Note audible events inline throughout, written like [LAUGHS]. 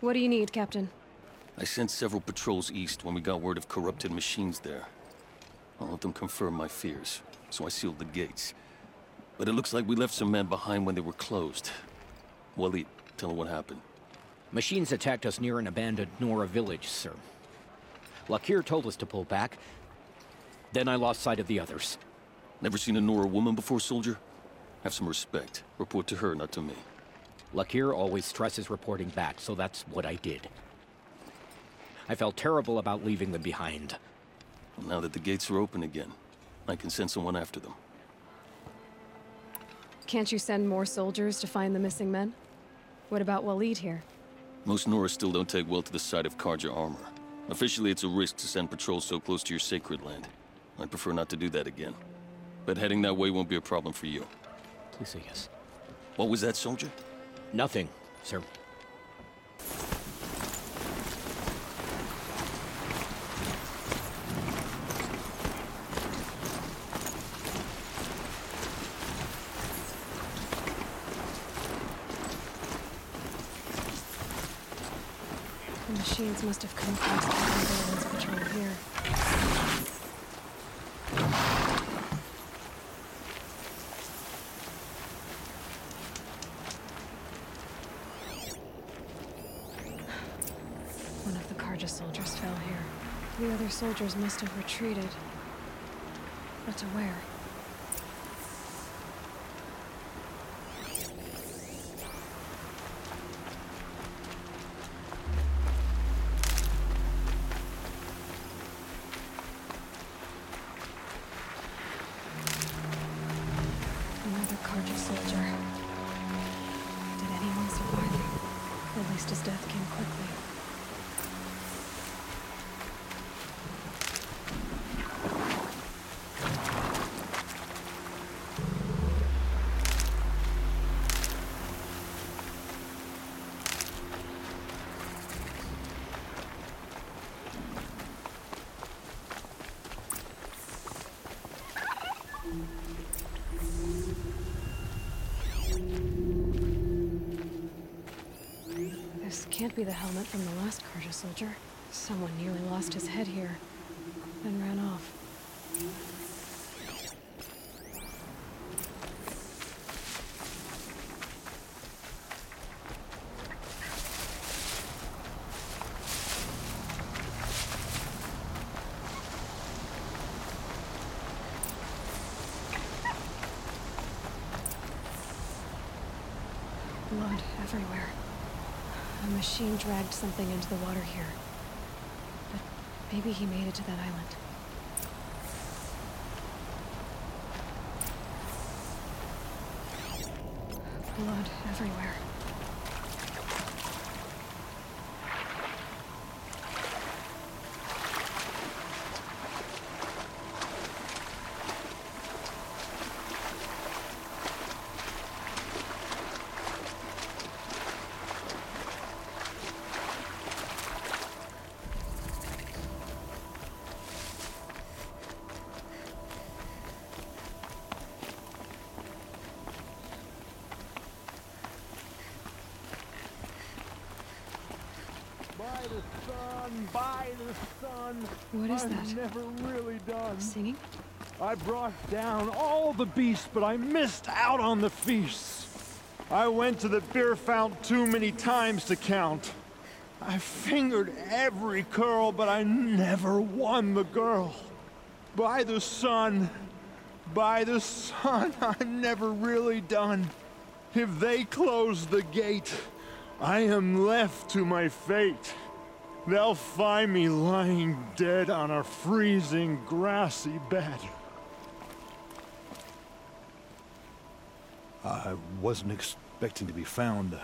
What do you need, Captain? I sent several patrols east when we got word of corrupted machines there. All of them confirmed my fears, so I sealed the gates. But it looks like we left some men behind when they were closed. Waleed, tell her what happened. Machines attacked us near an abandoned Nora village, sir. Lakhir told us to pull back. Then I lost sight of the others. Never seen a Nora woman before, soldier? Have some respect. Report to her, not to me. Lakhir always stresses reporting back, so that's what I did. I felt terrible about leaving them behind. Well, now that the gates are open again, I can send someone after them. Can't you send more soldiers to find the missing men? What about Waleed here? Most Nora still don't take well to the sight of Carja armor. Officially, it's a risk to send patrols so close to your sacred land. I'd prefer not to do that again. But heading that way won't be a problem for you. Please say yes. What was that, soldier? Nothing, sir. The machines must have come across the ambulance patrol here. Carja soldiers fell here. The other soldiers must have retreated. But to where? Be the helmet from the last Carja soldier. Someone nearly lost his head here, then ran off. Blood everywhere. A machine dragged something into the water here. But maybe he made it to that island. Blood everywhere. What is that? never really done. Singing? I brought down all the beasts, but I missed out on the feasts. I went to the beer fount too many times to count. I fingered every curl, but I never won the girl. By the sun, by the sun, [LAUGHS] I'm never really done. If they close the gate, I am left to my fate. They'll find me lying dead on a freezing grassy bed. I wasn't expecting to be found, uh,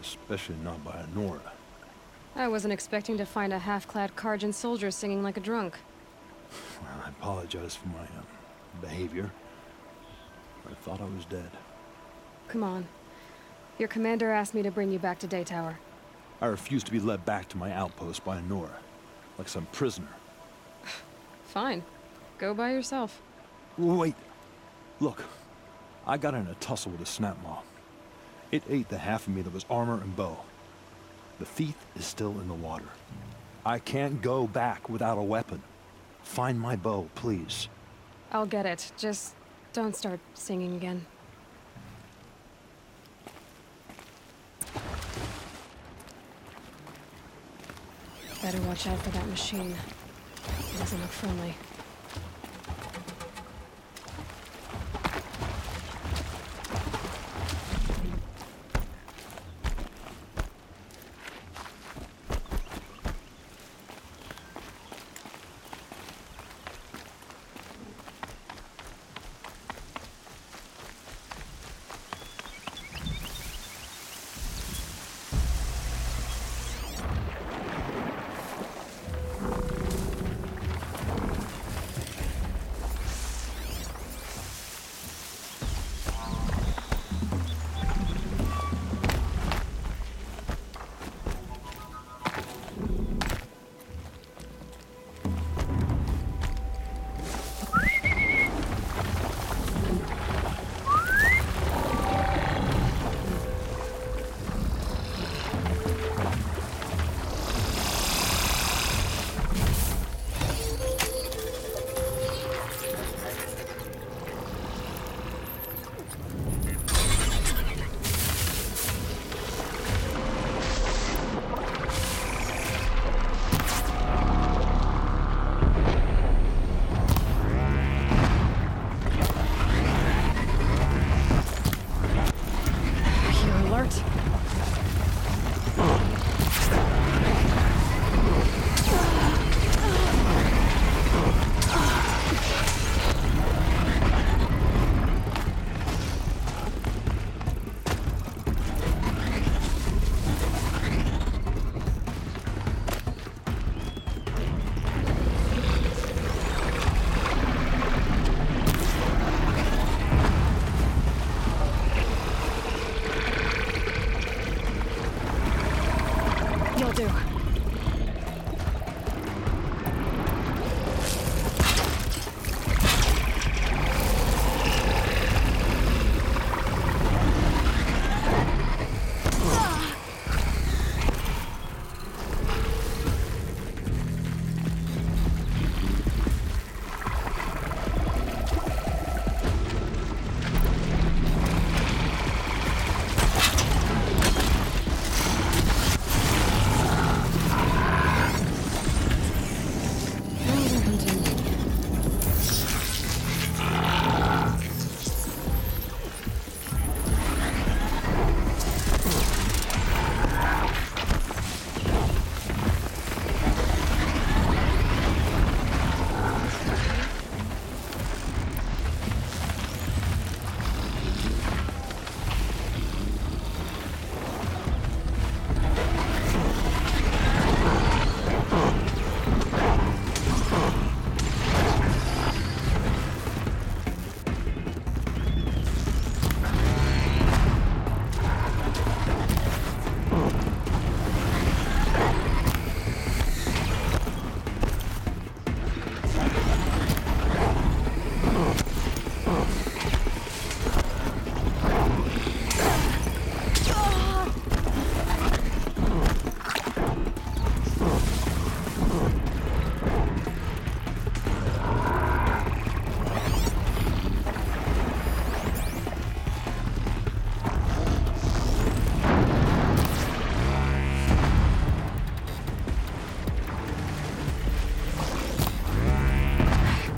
especially not by a Nora. I wasn't expecting to find a half-clad Carjan soldier singing like a drunk. Well, I apologize for my um, behavior. I thought I was dead. Come on. Your commander asked me to bring you back to Daytower. I refuse to be led back to my outpost by Nora, like some prisoner. [SIGHS] Fine. Go by yourself. Wait. Look, I got in a tussle with a snapmaw. It ate the half of me that was armor and bow. The thief is still in the water. I can't go back without a weapon. Find my bow, please. I'll get it. Just don't start singing again. Better watch out for that machine. It doesn't look friendly.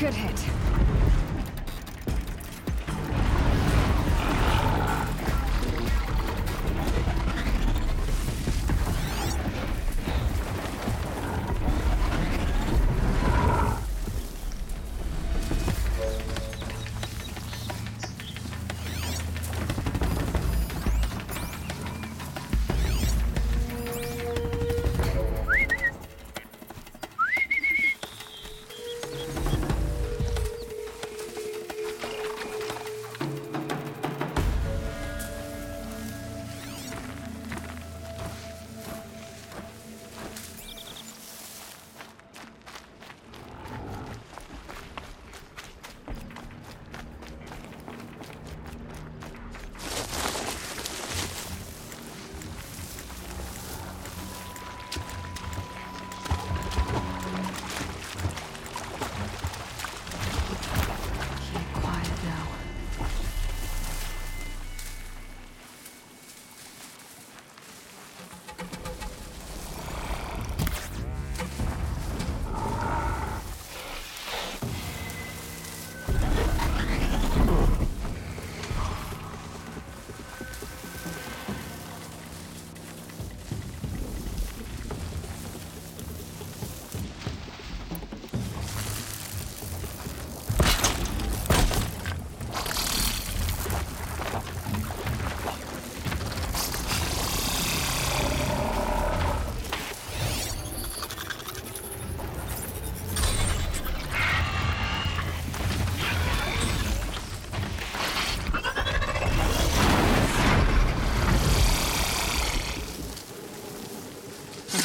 Good hit.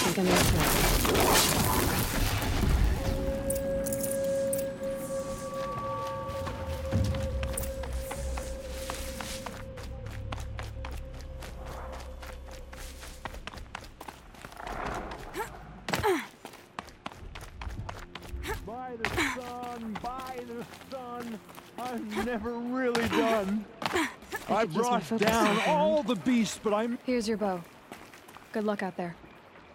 Nothing else. By the sun, by the sun, I'm never really done. I could use more brought down all the beasts, but I'm. Here's your bow. Good luck out there.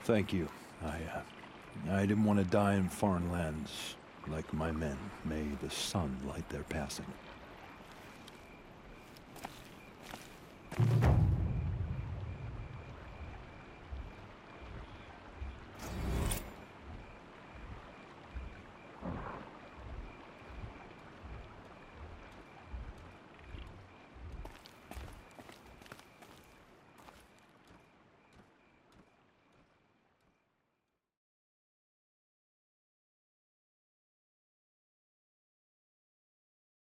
Thank you. I, uh, I didn't want to die in foreign lands like my men. May the sun light their passing.